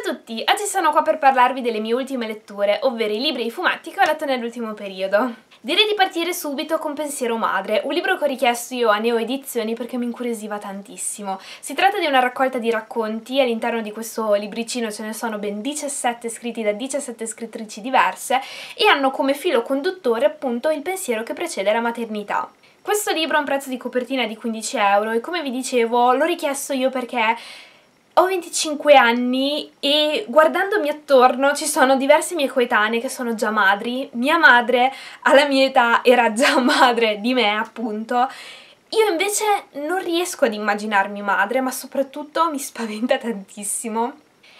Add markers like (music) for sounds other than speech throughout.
Ciao a tutti, oggi sono qua per parlarvi delle mie ultime letture, ovvero i libri e i fumetti che ho letto nell'ultimo periodo. Direi di partire subito con Pensiero Madre, un libro che ho richiesto io a Neo Edizioni perché mi incuriosiva tantissimo. Si tratta di una raccolta di racconti, all'interno di questo libricino ce ne sono ben 17 scritti da 17 scrittrici diverse e hanno come filo conduttore appunto il pensiero che precede la maternità. Questo libro ha un prezzo di copertina di 15 euro e come vi dicevo l'ho richiesto io perché ho 25 anni e guardandomi attorno ci sono diverse mie coetanee che sono già madri, mia madre alla mia età era già (laughs) madre di me appunto, io invece non riesco ad immaginarmi madre ma soprattutto mi spaventa tantissimo.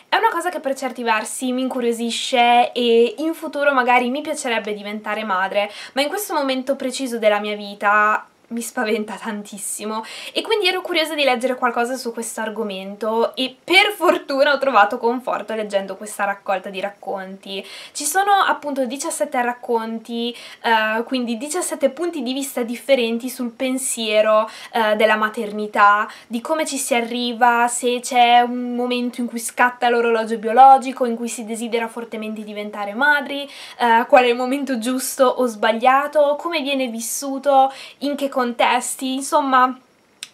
È una cosa che per certi versi mi incuriosisce e in futuro magari mi piacerebbe diventare madre, ma in questo momento preciso della mia vita mi spaventa tantissimo e quindi ero curiosa di leggere qualcosa su questo argomento e per fortuna ho trovato conforto leggendo questa raccolta di racconti. Ci sono appunto 17 racconti, uh, quindi 17 punti di vista differenti sul pensiero uh, della maternità, di come ci si arriva, se c'è un momento in cui scatta l'orologio biologico, in cui si desidera fortemente diventare madri, uh, qual è il momento giusto o sbagliato, come viene vissuto, in che contesti, insomma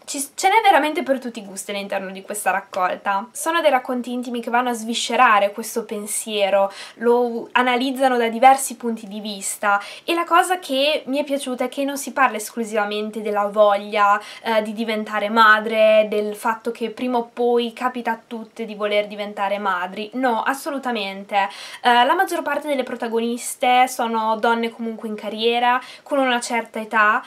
ce n'è veramente per tutti i gusti all'interno di questa raccolta. Sono dei racconti intimi che vanno a sviscerare questo pensiero, lo analizzano da diversi punti di vista e la cosa che mi è piaciuta è che non si parla esclusivamente della voglia eh, di diventare madre, del fatto che prima o poi capita a tutte di voler diventare madri. No, assolutamente. Eh, la maggior parte delle protagoniste sono donne comunque in carriera, con una certa età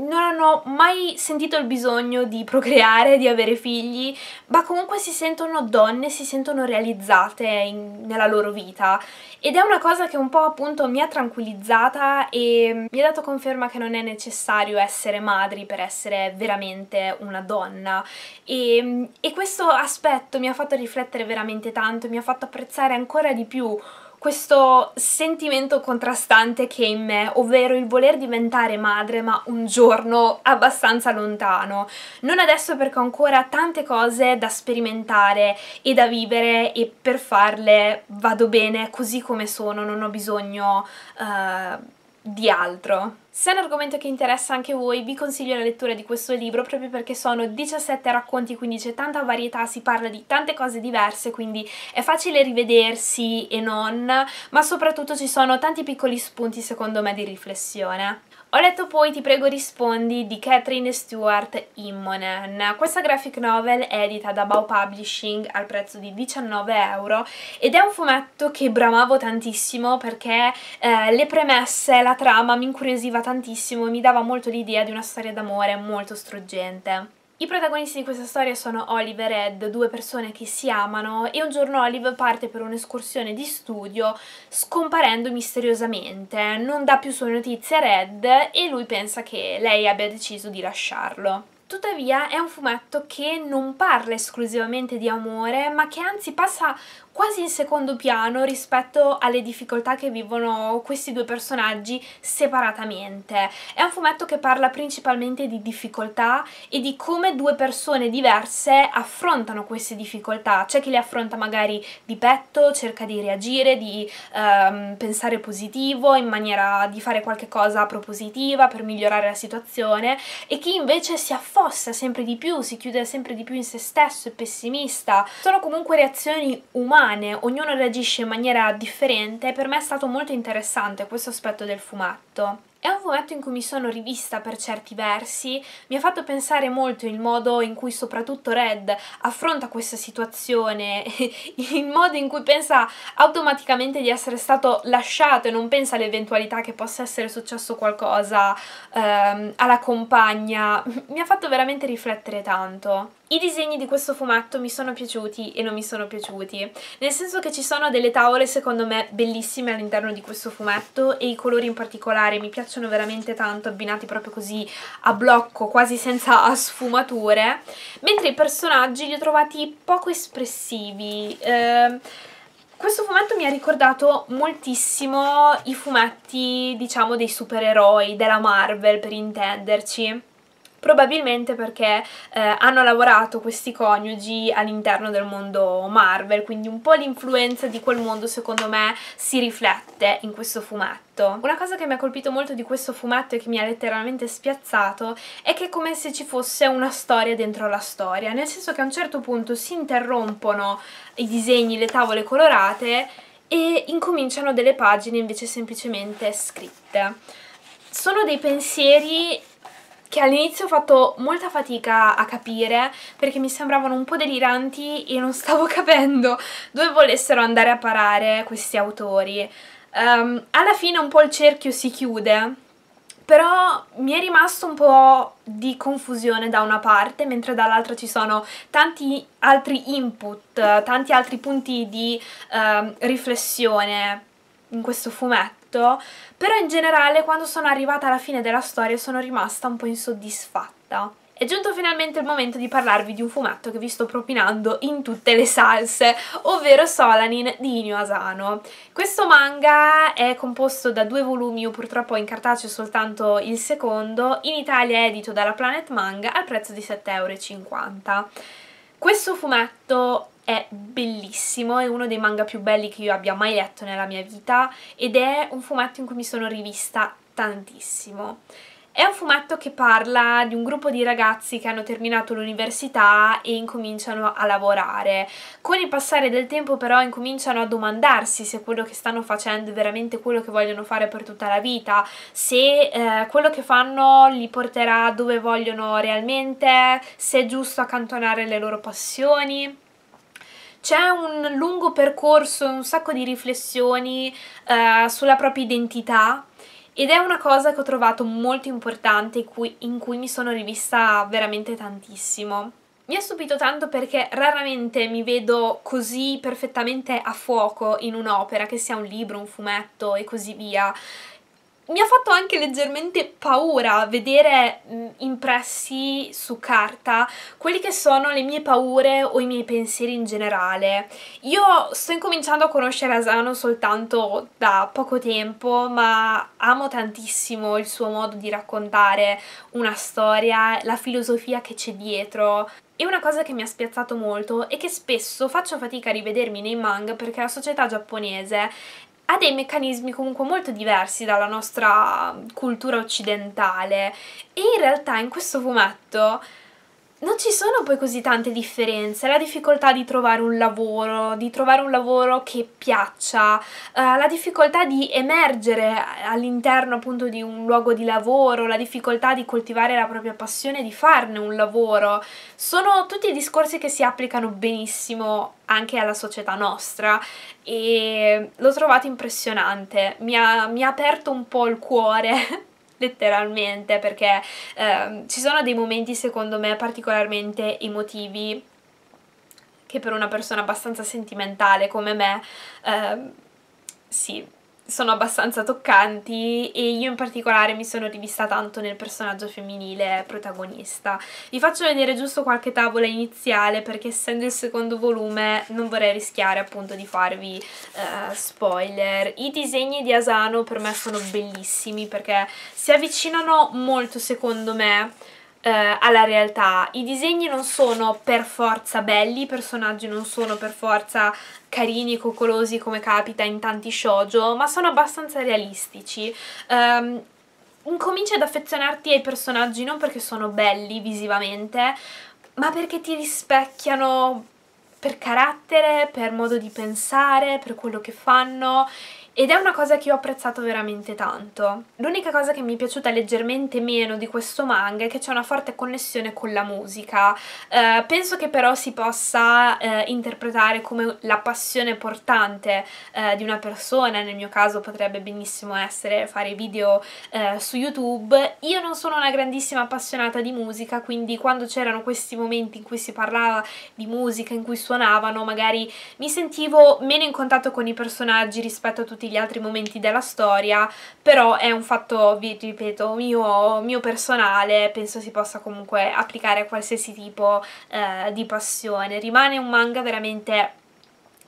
non hanno mai sentito il bisogno di procreare, di avere figli, ma comunque si sentono donne, si sentono realizzate in, nella loro vita. Ed è una cosa che un po' appunto mi ha tranquillizzata e mi ha dato conferma che non è necessario essere madri per essere veramente una donna. E, e questo aspetto mi ha fatto riflettere veramente tanto, mi ha fatto apprezzare ancora di più questo sentimento contrastante che è in me, ovvero il voler diventare madre ma un giorno abbastanza lontano. Non adesso perché ho ancora tante cose da sperimentare e da vivere e per farle vado bene così come sono, non ho bisogno uh, di altro. Se è un argomento che interessa anche voi, vi consiglio la lettura di questo libro proprio perché sono 17 racconti, quindi c'è tanta varietà, si parla di tante cose diverse, quindi è facile rivedersi e non, ma soprattutto ci sono tanti piccoli spunti secondo me di riflessione. Ho letto poi Ti prego rispondi di Catherine Stewart Immonen. Questa graphic novel è edita da Bao Publishing al prezzo di 19 euro ed è un fumetto che bramavo tantissimo perché eh, le premesse, la trama mi incuriosiva tantissimo e mi dava molto l'idea di una storia d'amore molto struggente. I protagonisti di questa storia sono Oliver e Ed, due persone che si amano e un giorno Olive parte per un'escursione di studio scomparendo misteriosamente, non dà più sue notizie a Red e lui pensa che lei abbia deciso di lasciarlo. Tuttavia è un fumetto che non parla esclusivamente di amore, ma che anzi passa quasi in secondo piano rispetto alle difficoltà che vivono questi due personaggi separatamente. È un fumetto che parla principalmente di difficoltà e di come due persone diverse affrontano queste difficoltà. C'è chi le affronta magari di petto, cerca di reagire, di um, pensare positivo, in maniera di fare qualche cosa propositiva per migliorare la situazione e chi invece si affossa sempre di più, si chiude sempre di più in se stesso, è pessimista. Sono comunque reazioni umane umane, ognuno reagisce in maniera differente per me è stato molto interessante questo aspetto del fumetto. È un fumetto in cui mi sono rivista per certi versi, mi ha fatto pensare molto il modo in cui soprattutto Red affronta questa situazione, (laughs) il modo in cui pensa automaticamente di essere stato lasciato e non pensa all'eventualità che possa essere successo qualcosa ehm, alla compagna, (laughs) mi ha fatto veramente riflettere tanto. I disegni di questo fumetto mi sono piaciuti e non mi sono piaciuti, nel senso che ci sono delle tavole secondo me bellissime all'interno di questo fumetto e i colori in particolare mi piacciono veramente tanto, abbinati proprio così a blocco, quasi senza (laughs) sfumature, mentre i personaggi li ho trovati poco espressivi. Eh, questo fumetto mi ha ricordato moltissimo i fumetti, diciamo, dei supereroi, della Marvel per intenderci probabilmente perché eh, hanno lavorato questi coniugi all'interno del mondo Marvel, quindi un po' l'influenza di quel mondo secondo me si riflette in questo fumetto. Una cosa che mi ha colpito molto di questo fumetto e che mi ha letteralmente spiazzato è che è come se ci fosse una storia dentro la storia, nel senso che a un certo punto si interrompono i disegni, le tavole colorate e incominciano delle pagine invece semplicemente scritte. Sono dei pensieri che all'inizio ho fatto molta fatica a capire perché mi sembravano un po' deliranti e non stavo (laughs) capendo dove volessero andare a parare questi autori. Um, alla fine un po' il cerchio si chiude, però mi è rimasto un po' di confusione da una parte, mentre dall'altra ci sono tanti altri input, tanti altri punti di uh, riflessione in questo fumetto tutto, però in generale quando sono arrivata alla fine della storia sono rimasta un po' insoddisfatta. È giunto finalmente il momento di parlarvi di un fumetto che vi sto propinando in tutte le salse, ovvero Solanin di Inyo Asano. Questo manga è composto da due volumi, io purtroppo ho in cartaceo soltanto il secondo, in Italia è edito dalla Planet Manga al prezzo di 7,50€. Questo fumetto è bellissimo, è uno dei manga più belli che io abbia mai letto nella mia vita ed è un fumetto in cui mi sono rivista tantissimo. È un fumetto che parla di un gruppo di ragazzi che hanno terminato l'università e incominciano a lavorare. Con il passare del tempo però incominciano a domandarsi se quello che stanno facendo è veramente quello che vogliono fare per tutta la vita, se eh, quello che fanno li porterà dove vogliono realmente, se è giusto accantonare le loro passioni. C'è un lungo percorso, un sacco di riflessioni uh, sulla propria identità ed è una cosa che ho trovato molto importante in cui, in cui mi sono rivista veramente tantissimo. Mi ha stupito tanto perché raramente mi vedo così perfettamente a fuoco in un'opera, che sia un libro, un fumetto e così via mi ha fatto anche leggermente paura vedere mh, impressi su carta quelli che sono le mie paure o i miei pensieri in generale. Io sto incominciando a conoscere Asano soltanto da poco tempo, ma amo tantissimo il suo modo di raccontare una storia, la filosofia che c'è dietro. E una cosa che mi ha spiazzato molto è che spesso faccio fatica a rivedermi nei manga perché la società giapponese ha dei meccanismi comunque molto diversi dalla nostra cultura occidentale. E in realtà in questo fumetto non ci sono poi così tante differenze, la difficoltà di trovare un lavoro, di trovare un lavoro che piaccia, uh, la difficoltà di emergere all'interno appunto di un luogo di lavoro, la difficoltà di coltivare la propria passione di farne un lavoro, sono tutti discorsi che si applicano benissimo anche alla società nostra e l'ho trovato impressionante, mi ha, mi ha aperto un po' il cuore (laughs) letteralmente, perché eh, ci sono dei momenti secondo me particolarmente emotivi che per una persona abbastanza sentimentale come me, eh, sì, sono abbastanza toccanti e io in particolare mi sono rivista tanto nel personaggio femminile protagonista. Vi faccio vedere giusto qualche tavola iniziale perché essendo il secondo volume non vorrei rischiare appunto di farvi uh, spoiler. I disegni di Asano per me sono bellissimi perché si avvicinano molto secondo me eh, alla realtà. I disegni non sono per forza belli, i personaggi non sono per forza carini e coccolosi come capita in tanti shoujo, ma sono abbastanza realistici. Um, incominci ad affezionarti ai personaggi non perché sono belli visivamente, ma perché ti rispecchiano per carattere, per modo di pensare, per quello che fanno ed è una cosa che ho apprezzato veramente tanto. L'unica cosa che mi è piaciuta leggermente meno di questo manga è che c'è una forte connessione con la musica. Uh, penso che però si possa uh, interpretare come la passione portante uh, di una persona, nel mio caso potrebbe benissimo essere fare video su YouTube. Io non sono una grandissima appassionata di musica, quindi quando c'erano questi momenti in cui si parlava di musica, in cui suonavano, magari mi sentivo meno in contatto con i personaggi rispetto a tutti tutti gli altri momenti della storia, però è un fatto, vi ripeto, mio, mio personale, penso si possa comunque applicare a qualsiasi tipo eh, di passione. Rimane un manga veramente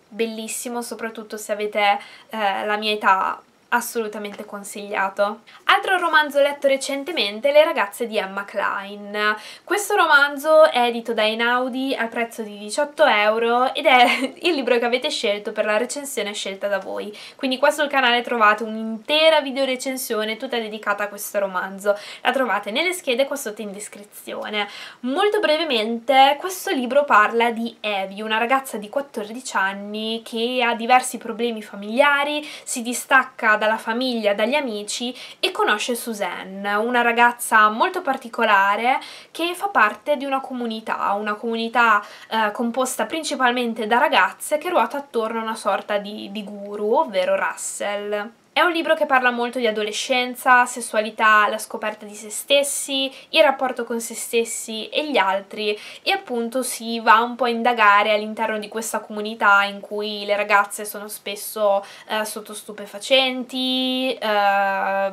bellissimo, soprattutto se avete eh, la mia età assolutamente consigliato. Altro romanzo letto recentemente, Le ragazze di Emma Klein. Questo romanzo è edito da Einaudi al prezzo di 18 euro ed è (laughs) il libro che avete scelto per la recensione scelta da voi. Quindi qua sul canale trovate un'intera video recensione tutta dedicata a questo romanzo. La trovate nelle schede qua sotto in descrizione. Molto brevemente, questo libro parla di Evie, una ragazza di 14 anni che ha diversi problemi familiari, si distacca dalla famiglia, dagli amici e conosce Suzanne, una ragazza molto particolare che fa parte di una comunità, una comunità eh, composta principalmente da ragazze che ruota attorno a una sorta di, di guru, ovvero Russell. È un libro che parla molto di adolescenza, sessualità, la scoperta di se stessi, il rapporto con se stessi e gli altri. E appunto si va un po' a indagare all'interno di questa comunità in cui le ragazze sono spesso eh, sotto stupefacenti, eh,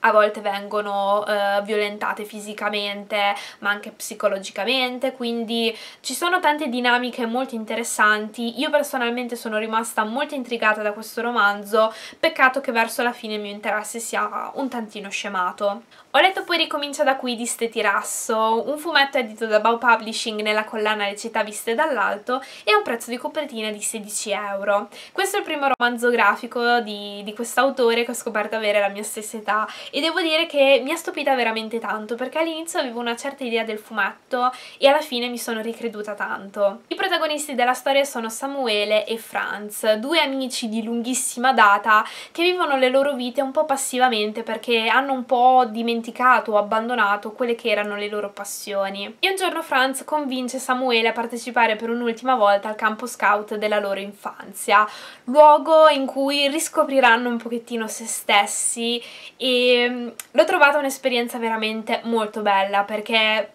a volte vengono uh, violentate fisicamente ma anche psicologicamente quindi ci sono tante dinamiche molto interessanti. Io personalmente sono rimasta molto intrigata da questo romanzo. Peccato che verso la fine il mio interesse sia un tantino scemato ho letto poi Ricomincia da qui di Ste Tirasso, un fumetto edito da Bau Publishing nella collana Le città viste dall'alto e a un prezzo di copertina di 16 euro. Questo è il primo romanzo grafico di, di quest'autore che ho scoperto avere la mia stessa età e devo dire che mi ha stupita veramente tanto perché all'inizio avevo una certa idea del fumetto e alla fine mi sono ricreduta tanto. I protagonisti della storia sono Samuele e Franz, due amici di lunghissima data che vivono le loro vite un po' passivamente perché hanno un po' dimenticato dimenticato o abbandonato quelle che erano le loro passioni. E un giorno Franz convince Samuele a partecipare per un'ultima volta al campo scout della loro infanzia, luogo in cui riscopriranno un pochettino se stessi e mm, l'ho trovata un'esperienza veramente molto bella perché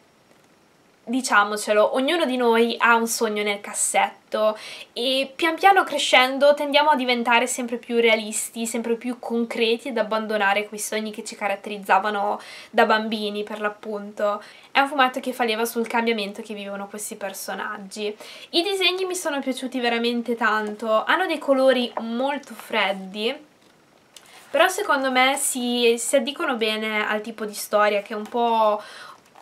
diciamocelo, ognuno di noi ha un sogno nel cassetto e pian piano crescendo tendiamo a diventare sempre più realisti, sempre più concreti ed abbandonare quei sogni che ci caratterizzavano da bambini per l'appunto. È un fumetto che fa leva sul cambiamento che vivono questi personaggi. I disegni mi sono piaciuti veramente tanto, hanno dei colori molto freddi, però secondo me si, si addicono bene al tipo di storia che è un po'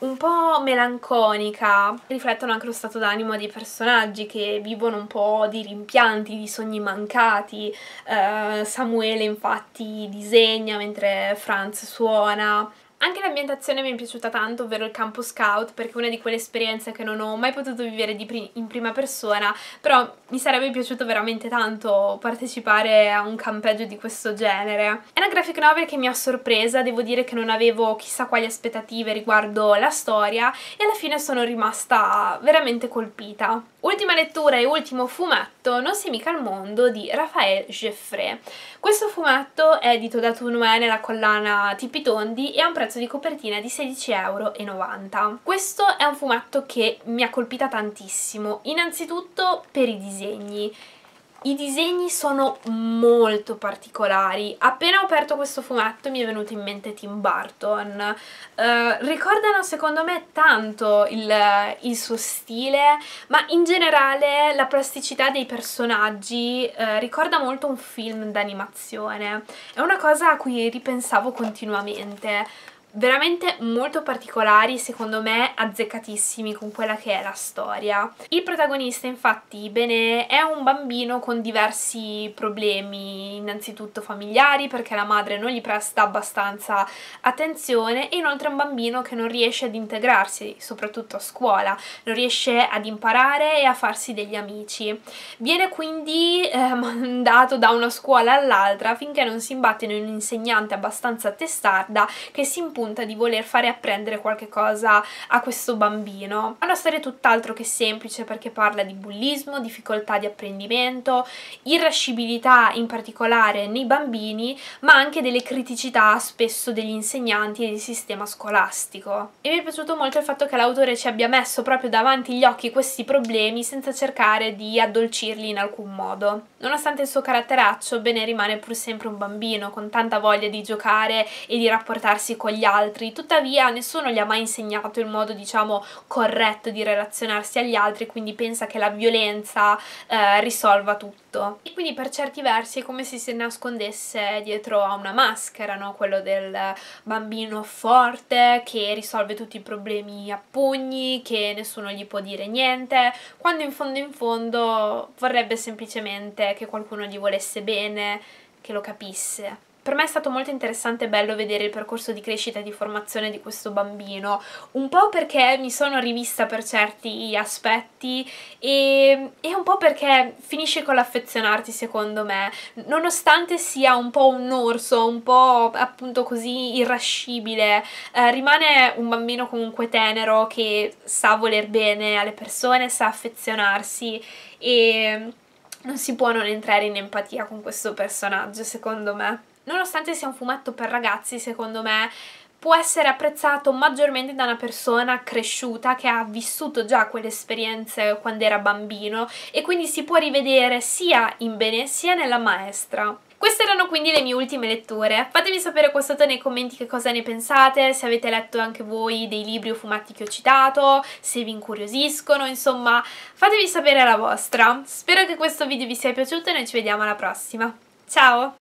un po' melanconica, riflettono anche lo stato d'animo dei personaggi che vivono un po' di rimpianti, di sogni mancati. Uh, Samuele infatti disegna mentre Franz suona. Anche l'ambientazione mi è piaciuta tanto, ovvero il campo scout, perché è una di quelle esperienze che non ho mai potuto vivere pri in prima persona, però mi sarebbe piaciuto veramente tanto partecipare a un campeggio di questo genere. È una graphic novel che mi ha sorpresa, devo dire che non avevo chissà quali aspettative riguardo la storia e alla fine sono rimasta veramente colpita. Ultima lettura e ultimo fumetto, Non sei mica al mondo, di Raphaël Geffré. Questo fumetto è edito da Tournois nella collana Tipitondi e ha un prezzo di copertina di 16,90 euro. Questo è un fumetto che mi ha colpita tantissimo, innanzitutto per i disegni. I disegni sono molto particolari. Appena ho aperto questo fumetto mi è venuto in mente Tim Burton. Uh, ricordano secondo me tanto il, il, suo stile, ma in generale la plasticità dei personaggi uh, ricorda molto un film d'animazione. È una cosa a cui ripensavo continuamente veramente molto particolari, secondo me azzeccatissimi con quella che è la storia. Il protagonista infatti Bene è un bambino con diversi problemi, innanzitutto familiari perché la madre non gli presta abbastanza attenzione e inoltre è un bambino che non riesce ad integrarsi, soprattutto a scuola, non riesce ad imparare e a farsi degli amici. Viene quindi eh, (laughs) mandato da una scuola all'altra finché non si imbatte in un insegnante abbastanza testarda che si impone punta di voler fare apprendere qualche cosa a questo bambino. È una storia tutt'altro che semplice perché parla di bullismo, difficoltà di apprendimento, irascibilità in particolare nei bambini, ma anche delle criticità spesso degli insegnanti e del sistema scolastico. E mi è piaciuto molto il fatto che l'autore ci abbia messo proprio davanti gli occhi questi problemi senza cercare di addolcirli in alcun modo. Nonostante il suo caratteraccio, Bene rimane pur sempre un bambino con tanta voglia di giocare e di rapportarsi con gli altri altri, tuttavia nessuno gli ha mai insegnato il modo, diciamo, corretto di relazionarsi agli altri, quindi pensa che la violenza eh, risolva tutto. E quindi per certi versi è come se si nascondesse dietro a una maschera, no? Quello del bambino forte che risolve tutti i problemi a pugni, che nessuno gli può dire niente, quando in fondo in fondo vorrebbe semplicemente che qualcuno gli volesse bene, che lo capisse. Per me è stato molto interessante e bello vedere il percorso di crescita e di formazione di questo bambino, un po' perché mi sono rivista per certi aspetti e, e un po' perché finisce con l'affezionarti secondo me, nonostante sia un po' un orso, un po' appunto così irascibile, eh, rimane un bambino comunque tenero che sa voler bene alle persone, sa affezionarsi e non si può non entrare in empatia con questo personaggio secondo me nonostante sia un fumetto per ragazzi, secondo me può essere apprezzato maggiormente da una persona cresciuta che ha vissuto già quelle esperienze quando era bambino e quindi si può rivedere sia in bene sia nella maestra. Queste erano quindi le mie ultime letture. Fatemi sapere qua sotto nei commenti che cosa ne pensate, se avete letto anche voi dei libri o fumetti che ho citato, se vi incuriosiscono, insomma, fatemi sapere la vostra. Spero che questo video vi sia piaciuto e noi ci vediamo alla prossima. Ciao!